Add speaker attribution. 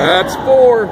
Speaker 1: That's four.